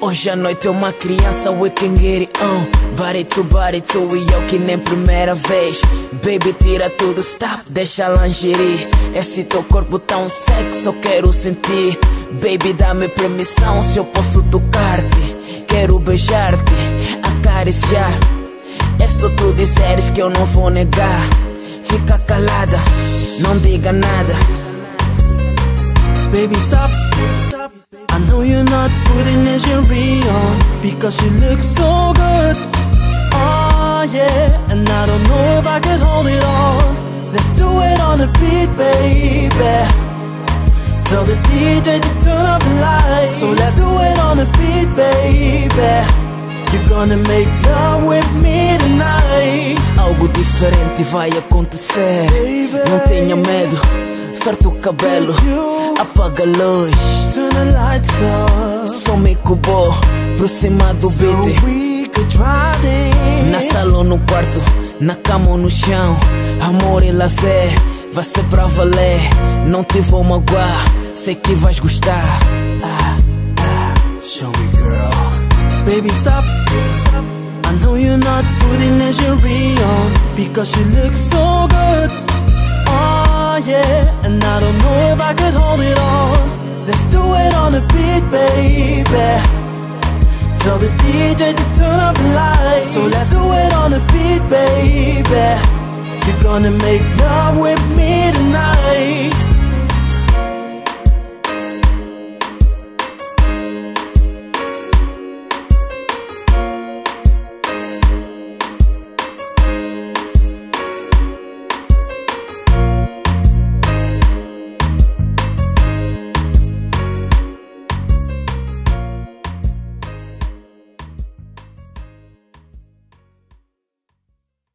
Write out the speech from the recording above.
Hoje à noite é uma criança, we can get it on Body to body to e eu que nem primeira vez. Baby, tira tudo, stop, deixa a lingerie. Esse teu corpo tão sexy, eu quero sentir. Baby, dá-me permissão se eu posso tocar-te. Quero beijar-te, acariciar. É só tu dizeres que eu não vou negar. Fica calada, não diga nada. Baby, stop. Know you're not putting lingerie on because you look so good. Oh yeah, and I don't know if I can hold it on. Let's do it on the beat, baby. Tell the DJ to turn up the lights. So let's do it on the beat, baby. You're gonna make love with me tonight. Algo diferente vai acontecer Baby. Não tenha medo, sorte o cabelo Apaga a luz, Turn the lights up só me cubou Pro cima do so beat we could try this. Na sala ou no quarto, na cama ou no chão Amor e lazer, vai ser pra valer Não te vou magoar, sei que vais gostar ah, ah. Show me, girl. Baby, stop. I know you're not putting lingerie on because you look so good. Oh yeah, and I don't know if I could hold it on. Tell the DJ to turn up the lights. So let's do it on the beat, baby. You're gonna make love with me tonight.